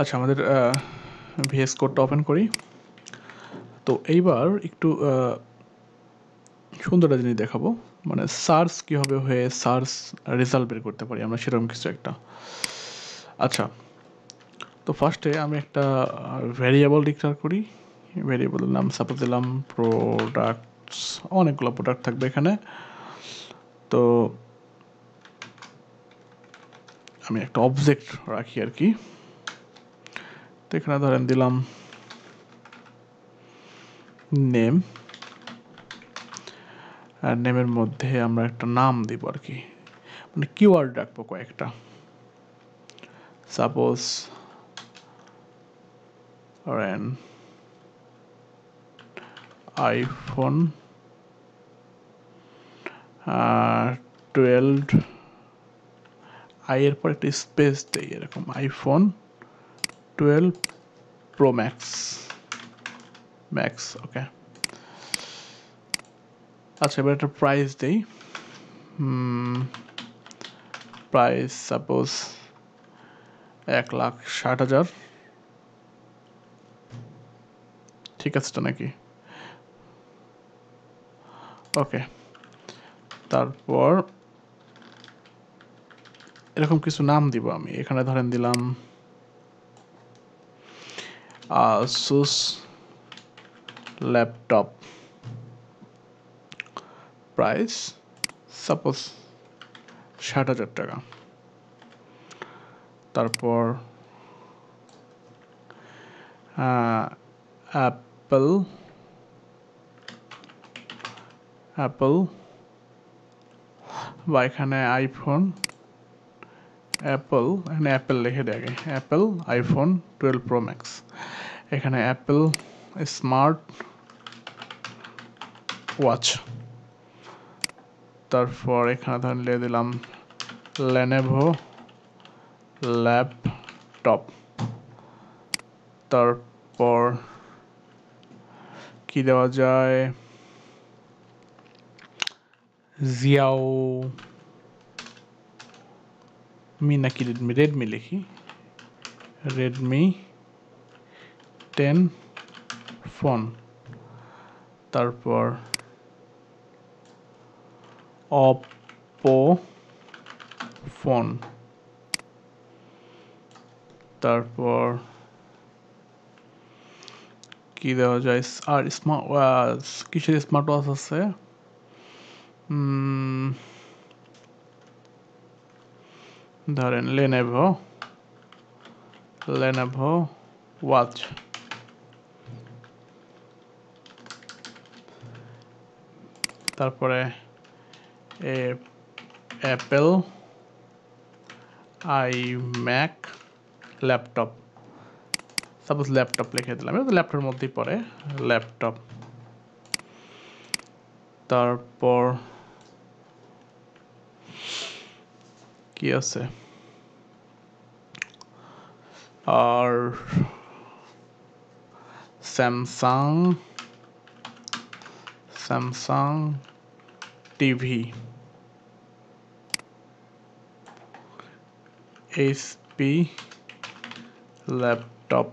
আচ্ছা আমাদের ভিএস কোডটা ওপেন করি। তো এইবার একটু সুন্দরটা জিনিস দেখাবো। মানে সার্চ কীভাবে হয়ে সার্চ রেজাল্ট বের করতে পারি, আমরা সেরকম কিছু একটা। আচ্ছা তো ফার্স্টে আমি একটা ভ্যারিয়েবল ডিক্লার করি। ভ্যারিয়েবলের নাম সাপোজ দিলাম প্রোডাক্টস অনেকগুলো প্রোডাক্ট থাকবে এখানে। তো আমি একটা অবজেক্ট রাখি আর কি। এখানে ধরেন দিলাম নেম আর নেমের মধ্যে আমরা একটা নাম দিব আর কি। মানে কিওয়ার্ড রাখব কয়েকটা। সাপোজ আইফোন টুয়েলভ আই এর পর একটা স্পেস দেই এরকম iPhone twelve Pro Max Max okay আচ্ছা এবার একটা প্রাইস দেই। প্রাইস সাপোজ এক লাখ ষাট হাজার। ঠিক আছে তো নাকি? ওকে তারপর এরকম কিছু নাম দিব আমি। এখানে ধরেন দিলাম সুস ল্যাপটপ প্রাইস সাপোজ ষাট হাজার টাকা। তারপর অ্যাপেল অ্যাপেল বা এখানে আইফোন অ্যাপেল এখানে অ্যাপেল লিখে দেয় আগে। Apple iPhone twelve Pro Max এখানে অ্যাপেল স্মার্ট ওয়াচ তারপর এখানে ধরেন লিখে দিলাম লেনেভো ল্যাপটপ তারপর কি দেওয়া যায়? জিয়াও মি নাকি রেডমি রেডমি লিখি। রেডমি টেন ফোন তারপর অপো ফোন তারপর কি দেওয়া যায়? আর স্মার্ট ওয়াচ কিসের স্মার্ট ওয়াচ আছে ধরেন লেনেভো লেনেভো ওয়াচ তারপরে Apple iMac laptop suppose laptop লিখে দিলাম। ল্যাপটপের মধ্যেই পড়ে। ল্যাপটপ তারপর কি আছে? আর Samsung Samsung TV HP laptop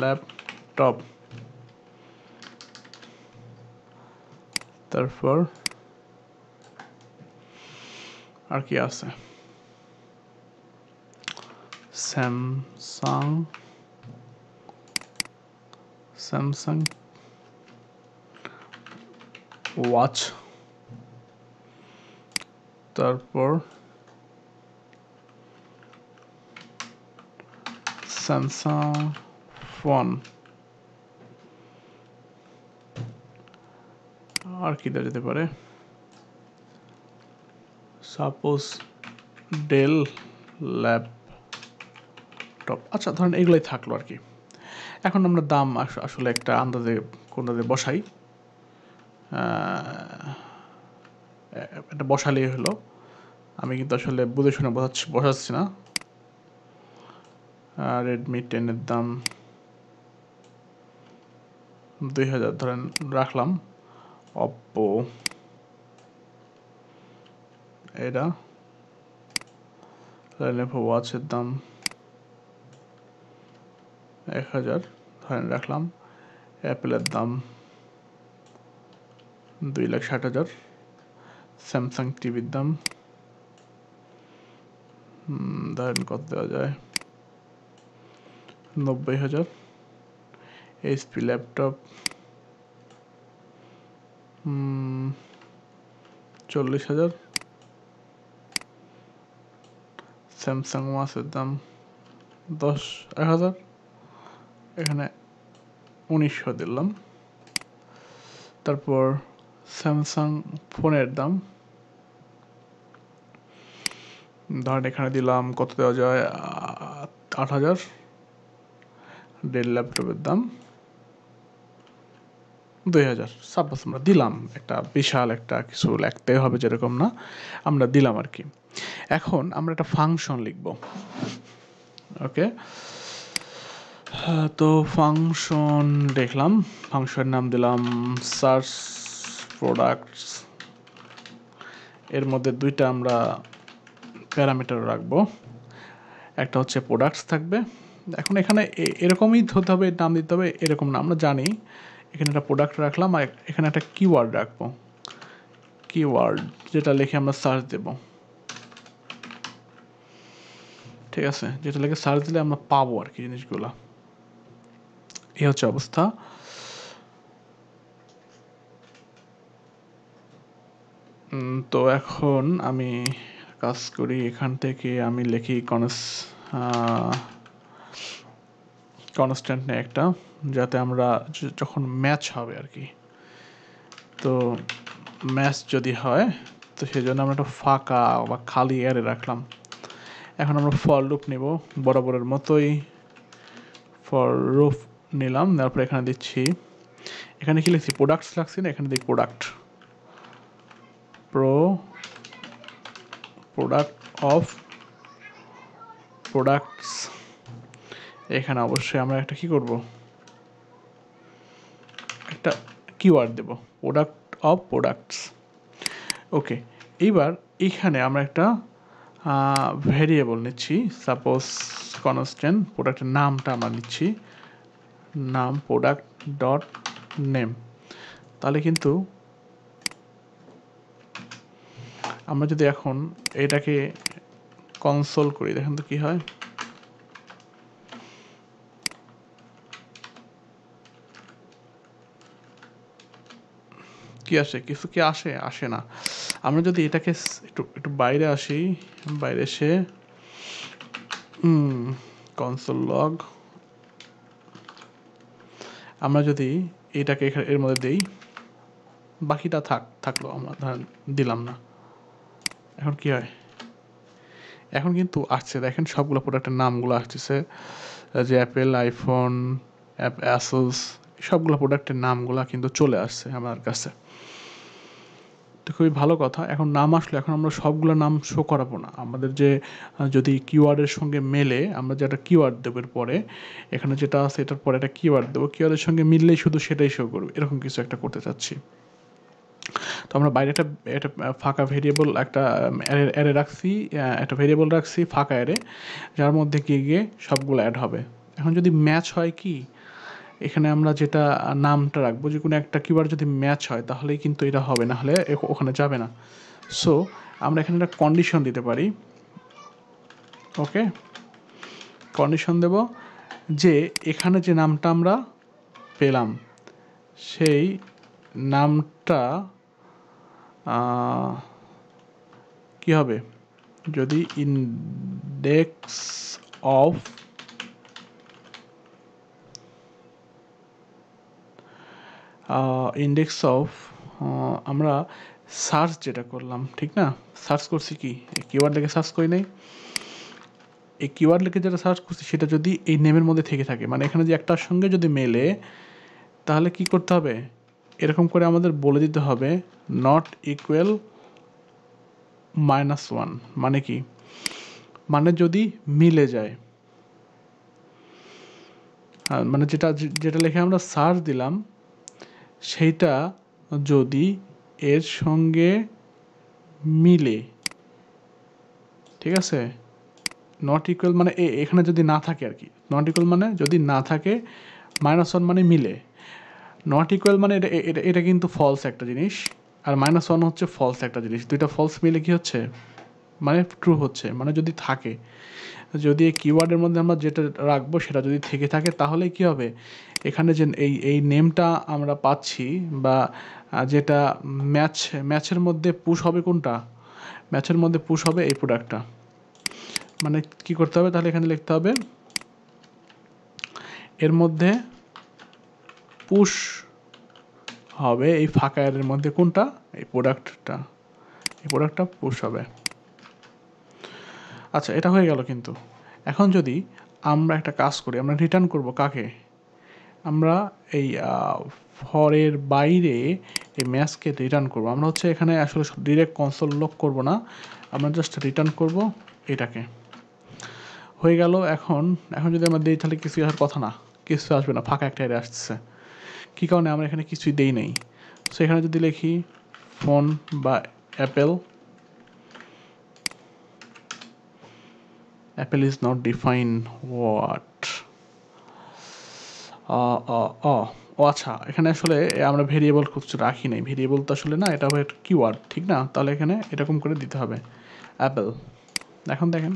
laptop তারপর আর কি আছে স্যামসাং স্যামসাং ওয়াচ তারপর স্যামসাং ফোন আর কি দেওয়া যেতে পারে? সাপোজ ডেল ল্যাপটপ আচ্ছা ধরেন এগুলোই থাকল আর কি। এখন আমরা দাম আসলে একটা আন্দাজে কোনটাতে বসাই। এটা বসালেই হলো। আমি কিন্তু আসলে বুঝে শুনে বসাচ্ছি বসাচ্ছি না। রেডমি টেনের দাম দুই হাজার ধরেন রাখলাম। অপ্পো এটা। লেনোভো ওয়াচের দাম এক হাজার। ধরেন রাখলাম, অ্যাপেলের দাম দুই লাখ ষাট হাজার। স্যামসাং টিভির দাম ধরেন কত দেওয়া যায়? নব্বই হাজার। এইচপি ল্যাপটপ চল্লিশ হাজার। স্যামসাং ওয়াচের দাম দশ, এক হাজার। এখানে উনিশশো দিলাম। তারপর স্যামসাং ফোনের দাম। ধরেন এখানে দিলাম কত দেওয়া যায়? আট হাজার। ডেল ল্যাপটপের দাম। দুই হাজার। সাপোজ আমরা দিলাম একটা বিশাল একটা কিছু লিখতে হবে যেরকম না, আমরা দিলাম আর কি। এখন আমরা একটা ফাংশন লিখব। ওকে? তো ফাংশন দেখলাম। ফাংশনের নাম দিলাম সার্চ প্রোডাক্টস এর মধ্যে দুইটা আমরা প্যারামিটার রাখব। একটা হচ্ছে প্রোডাক্টস থাকবে। এখন এখানে এরকমই ধরতে হবে, নাম দিতে হবে, এরকম না। আমরা জানি এখানে একটা প্রোডাক্ট রাখলাম আর এখানে একটা কিওয়ার্ড রাখব। কিওয়ার্ড যেটা লিখে আমরা সার্চ দেব। ঠিক আছে? যেটা লিখে সার্চ দিলে আমরা পাবো আর কি জিনিসগুলো। এই হচ্ছে অবস্থা। তো এখন আমি কাজ করি এখান থেকে আমি লিখি কনস কনস্ট্যান্ট নেই একটা, যাতে আমরা যখন ম্যাচ হবে আর কি। তো ম্যাচ যদি হয়, তো সেই জন্য আমরা একটা ফাঁকা বা খালি এয়ারে রাখলাম। এখন আমরা ফল রূপ নেব, বরাবরের মতোই। ফর রূপ নিলাম, তারপর এখানে দিচ্ছি, এখানে কি লিখছি? প্রোডাক্টস লাগছি না? এখানে দিই product pro product of products এখানে অবশ্যই আমরা একটা কি করব? একটা কিওয়ার্ড দেব প্রোডাক্ট অফ প্রোডাক্টস ওকে এইবার এখানে আমরা একটা ভেরিয়েবল নিচ্ছি সাপোজ কনস্ট্যান্ট প্রোডাক্টের নামটা আমরা নিচ্ছি নাম প্রোডাক্ট ডট নেম তাহলে কিন্তু আমরা যদি এখন এটাকে কনসোল করি, দেখেন তো কি হয়। কি আসে? কিছু কি আসে? আসে না। আমরা যদি এটাকে একটু একটু বাইরে আসি, বাইরে এসে কনসোল লগ আমরা যদি এটাকে এর মধ্যে দেই, বাকিটা থাক, থাকল আমরা, ধরেন দিলাম না। এখন কি হয়? এখন কিন্তু আসছে, দেখেন সবগুলো প্রোডাক্টের নামগুলো আসতেছে যে অ্যাপেল আইফোন অ্যাপ অ্যাসোস সবগুলো প্রোডাক্টের নামগুলো কিন্তু চলে আসছে আমার কাছে। তো খুবই ভালো কথা। এখন নাম আসলে, এখন আমরা সবগুলো নাম শো করাবো না। আমাদের যে যদি কিওয়ার্ডের সঙ্গে মেলে, আমরা যেটা কিওয়ার্ড দেবো পরে, এখানে যেটা আছে এটার পরে একটা কিওয়ার্ড দেবো কিওয়ার্ডের সঙ্গে মিললেই শুধু সেটাই শো করবে। এরকম কিছু একটা করতে চাচ্ছি। তো আমরা বাইরে একটা একটা ফাঁকা ভেরিয়েবল একটা অ্যারে রাখছি একটা ভেরিয়েবল রাখছি, ফাঁকা অ্যারে যার মধ্যে গিয়ে গিয়ে সবগুলো অ্যাড হবে। এখন যদি ম্যাচ হয় কি? এখানে আমরা যেটা, নামটা রাখব, যে কোনো একটা কিওয়ার্ড যদি ম্যাচ হয়, তাহলেই কিন্তু এটা হবে, না হলে ওখানে যাবে না। সো আমরা এখানে একটা কন্ডিশন দিতে পারি। ওকে কন্ডিশন দেব যে, এখানে যে নামটা আমরা পেলাম, সেই নামটা কি হবে? যদি ইন্ডেক্স অফ ইন্ডেক্স অফ আমরা সার্চ যেটা করলাম, ঠিক না? সার্চ করছি কি? কিওয়ার্ড লিখে সার্চ করি নাই। এই কিওয়ার্ড লিখে যেটা সার্চ করছি, সেটা যদি এই নেমের মধ্যে থেকে থাকে মানে এখানে যে একটার সঙ্গে যদি মেলে, তাহলে কি করতে হবে? এরকম করে আমাদের বলে দিতে হবে নট ইকুয়াল মাইনাস ওয়ান মানে কি? মানে যদি মিলে যায়। মানে যেটা যেটা লিখে আমরা সার্চ দিলাম সেইটা যদি এর সঙ্গে মিলে, ঠিক আছে? নট ইকুয়াল মানে এখানে যদি না থাকে আর কি। নট ইকুয়াল মানে যদি না থাকে মাইনাস ওয়ান মানে মিলে। নট ইকুয়াল মানে এটা এটা কিন্তু ফলস একটা জিনিস, আর মাইনাস ওয়ান হচ্ছে ফলস একটা জিনিস। দুইটা ফলস মিলে কি হচ্ছে? মানে ট্রু হচ্ছে মানে যদি থাকে, যদি এই কিওয়ার্ডের মধ্যে আমরা যেটা রাখব সেটা যদি থেকে থাকে, তাহলে কি হবে? এখানে যে এই এই নেমটা আমরা পাচ্ছি বা যেটা ম্যাচ ম্যাচের মধ্যে পুশ হবে কোনটা? ম্যাচের মধ্যে পুশ হবে এই প্রোডাক্টটা মানে কি করতে হবে? তাহলে এখানে লিখতে হবে, এর মধ্যে পুশ হবে এই ফাঁকা এর মধ্যে কোনটা? এই প্রোডাক্টটা এই প্রোডাক্টটা পুশ হবে। আচ্ছা এটা হয়ে গেল কিন্তু। এখন যদি আমরা একটা কাজ করি, আমরা রিটার্ন করব কাকে? আমরা এই ফরের বাইরে এই ম্যাচকে রিটার্ন করব। আমরা হচ্ছে এখানে আসলে ডিরেক্ট কনসোল লক করব না। আমরা জাস্ট রিটার্ন করব এটাকে। হয়ে গেল এখন এখন যদি আমরা দিই তাহলে কিছু আসার কথা না। কিছু আসবে না, ফাঁকা একটা এরে আসতেছে। কী কারণে আমরা এখানে কিছুই দেই নাই? সো এখানে যদি লিখি ফোন বা Apple Apple is not define what ও আচ্ছা এখানে আসলে আমরা ভেরিয়েবল খুব রাখি নাই। ভেরিয়েবল তো আসলে না, এটা হবে কিওয়ার্ড ঠিক না? তাহলে এখানে এরকম করে দিতে হবে। অ্যাপেল এখন দেখেন।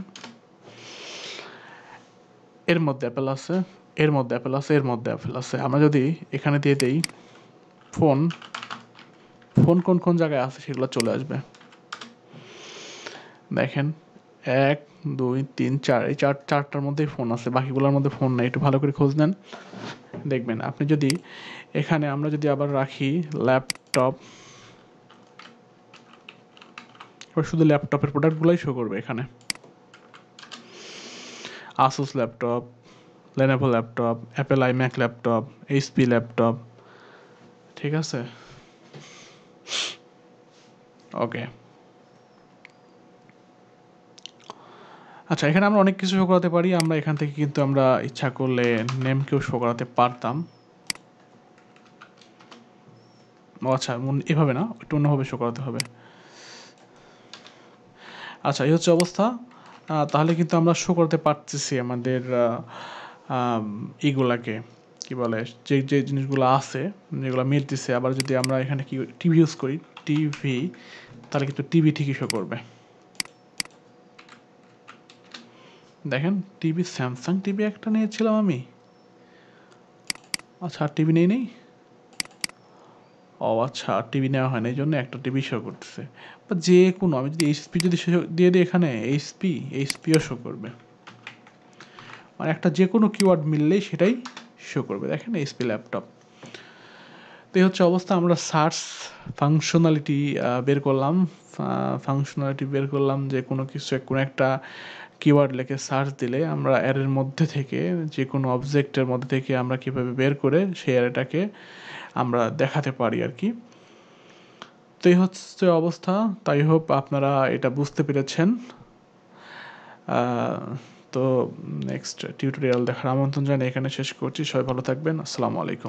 এর মধ্যে অ্যাপেল আছে, এর মধ্যে অ্যাপেল আছে, এর মধ্যে অ্যাপেল আছে। আমরা যদি এখানে দিয়ে দেই ফোন ফোন কোন কোন জায়গায় আছে সেগুলো চলে আসবে। দেখেন, এক দুই, তিন, চার, এই চার, চারটার মধ্যেই ফোন আছে। বাকিগুলোর মধ্যে ফোন নেই, একটু ভালো করে খোঁজ নেন। দেখবেন, আপনি যদি এখানে আমরা যদি আবার রাখি ল্যাপটপ এবার শুধু ল্যাপটপের প্রোডাক্টগুলোই শো করবে এখানে। Asus laptop Lenovo laptop Apple iMac laptop HP laptop ঠিক আছে? ওকে আচ্ছা এখানে আমরা অনেক কিছু শো করাতে পারি। আমরা এখান থেকে কিন্তু আমরা ইচ্ছা করলে নেমকেও শো করাতে পারতাম। আচ্ছা এভাবে না, একটু অন্যভাবে শো করাতে হবে। আচ্ছা এই হচ্ছে অবস্থা। তাহলে কিন্তু আমরা শো করতে পারতেছি আমাদের এইগুলাকে, কি বলে, যে যে জিনিসগুলো আছে, যেগুলো মিলতেছে আবার যদি আমরা এখানে কি টিভি ইউজ করি টিভি তাহলে কিন্তু টিভি ঠিকই শো করবে। দেখেন, টিভি স্যামসাং টিভি একটা নিয়েছিলাম আমি। আচ্ছা আর টিভি নেই নেই? ও আচ্ছা আর টিভি নেওয়া হয় না এই জন্য একটা টিভি শো করতেছে। বা যে কোনো, আমি যদি এইচপি যদি দিয়ে দিই এখানে এইচপি এইচপিও শো করবে। মানে একটা যে কোনো কিওয়ার্ড মিললেই সেটাই শো করবে। দেখেন এইচপি ল্যাপটপ তো এই হচ্ছে অবস্থা, আমরা সার্চ ফাংশনালিটি বের করলাম। ফাংশনালিটি বের করলাম যে কোনো কিছু, কোনো একটা কিওয়ার্ড লিখে সার্চ দিলে আমরা অ্যারের মধ্যে থেকে যে কোনো অবজেক্টের মধ্যে থেকে আমরা কীভাবে বের করে সেই অ্যারেটাকে আমরা দেখাতে পারি আর কি তো এই হচ্ছে অবস্থা। তাই হোপ আপনারা এটা বুঝতে পেরেছেন। তো নেক্সট টিউটোরিয়াল দেখার আমন্ত্রণ জানিয়ে এখানে শেষ করছি। সবাই ভালো থাকবেন। আসসালামু আলাইকুম।